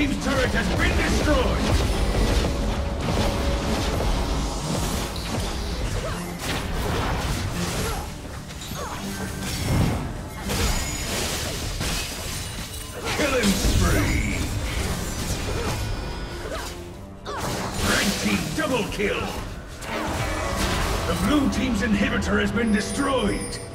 Blue Team's turret has been destroyed! Killing spree! Double kill! The Blue Team's inhibitor has been destroyed!